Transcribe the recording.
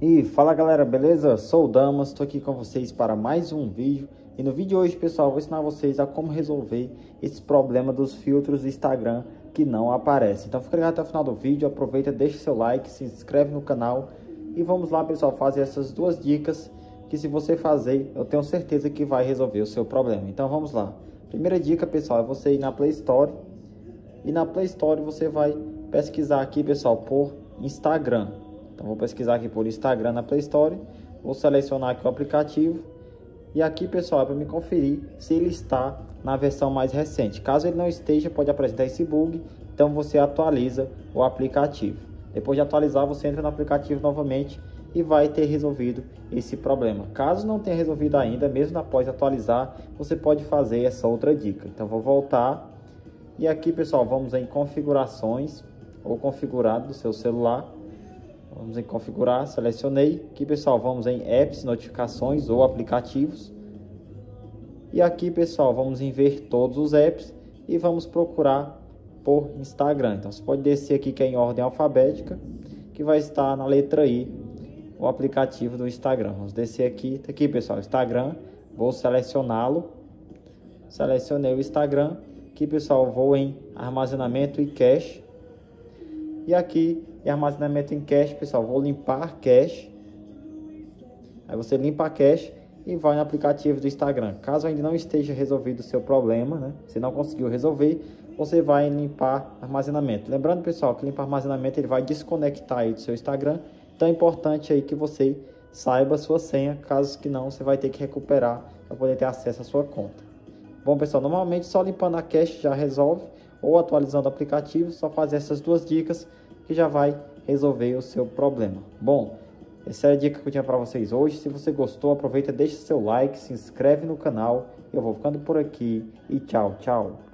E fala galera, beleza? Sou o Damas, estou aqui com vocês para mais um vídeo. E no vídeo de hoje, pessoal, vou ensinar vocês a como resolver esse problema dos filtros do Instagram que não aparecem Então fica ligado até o final do vídeo, aproveita, deixa seu like, se inscreve no canal. E vamos lá pessoal, fazer essas duas dicas que se você fazer, eu tenho certeza que vai resolver o seu problema. Então vamos lá. Primeira dica pessoal, é você ir na Play Store. E na Play Store você vai pesquisar aqui pessoal por Instagram então vou pesquisar aqui por Instagram na Play Store, vou selecionar aqui o aplicativo e aqui pessoal é para me conferir se ele está na versão mais recente. Caso ele não esteja, pode apresentar esse bug, então você atualiza o aplicativo. Depois de atualizar, você entra no aplicativo novamente e vai ter resolvido esse problema. Caso não tenha resolvido ainda, mesmo após atualizar, você pode fazer essa outra dica. Então vou voltar e aqui pessoal, vamos em configurações ou configurado do seu celular Vamos em configurar, selecionei. Aqui, pessoal, vamos em apps, notificações ou aplicativos. E aqui, pessoal, vamos em ver todos os apps e vamos procurar por Instagram. Então, você pode descer aqui que é em ordem alfabética, que vai estar na letra I, o aplicativo do Instagram. Vamos descer aqui, tá aqui, pessoal, Instagram. Vou selecioná-lo. Selecionei o Instagram. Aqui, pessoal, vou em armazenamento e cache. E aqui e armazenamento em cache, pessoal, vou limpar cache. Aí você limpa a cache e vai no aplicativo do Instagram. Caso ainda não esteja resolvido o seu problema, né? Você não conseguiu resolver, você vai limpar armazenamento. Lembrando, pessoal, que limpar armazenamento ele vai desconectar aí do seu Instagram. Então é importante aí que você saiba a sua senha, caso que não, você vai ter que recuperar para poder ter acesso à sua conta. Bom, pessoal, normalmente só limpando a cache já resolve ou atualizando o aplicativo, só fazer essas duas dicas que já vai resolver o seu problema. Bom, essa é a dica que eu tinha para vocês hoje. Se você gostou, aproveita, deixa seu like, se inscreve no canal. Eu vou ficando por aqui e tchau, tchau.